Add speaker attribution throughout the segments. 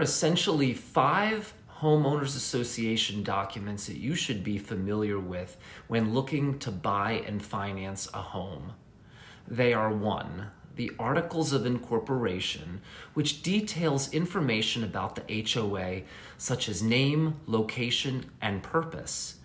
Speaker 1: essentially five homeowners association documents that you should be familiar with when looking to buy and finance a home. They are one, the Articles of Incorporation, which details information about the HOA, such as name, location, and purpose.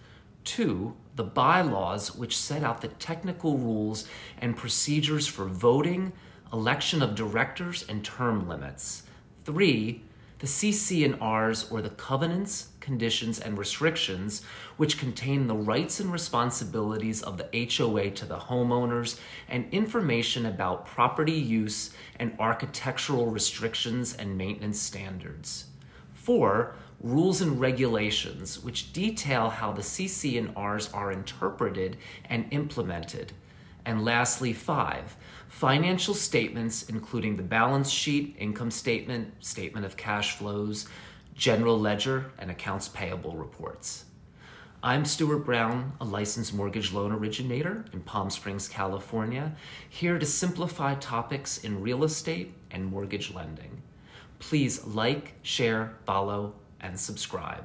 Speaker 1: Two, the bylaws, which set out the technical rules and procedures for voting, election of directors, and term limits. Three, the CC&Rs, or the covenants, conditions, and restrictions, which contain the rights and responsibilities of the HOA to the homeowners and information about property use and architectural restrictions and maintenance standards. Four, rules and regulations, which detail how the CC&Rs are interpreted and implemented. And lastly, five, financial statements, including the balance sheet, income statement, statement of cash flows, general ledger, and accounts payable reports. I'm Stewart Brown, a licensed mortgage loan originator in Palm Springs, California, here to simplify topics in real estate and mortgage lending. Please like, share, follow, and subscribe.